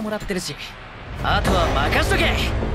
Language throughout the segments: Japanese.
ーもらってるし。あとは任しとけ。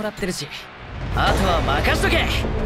もらってるし。あとは任しとけ。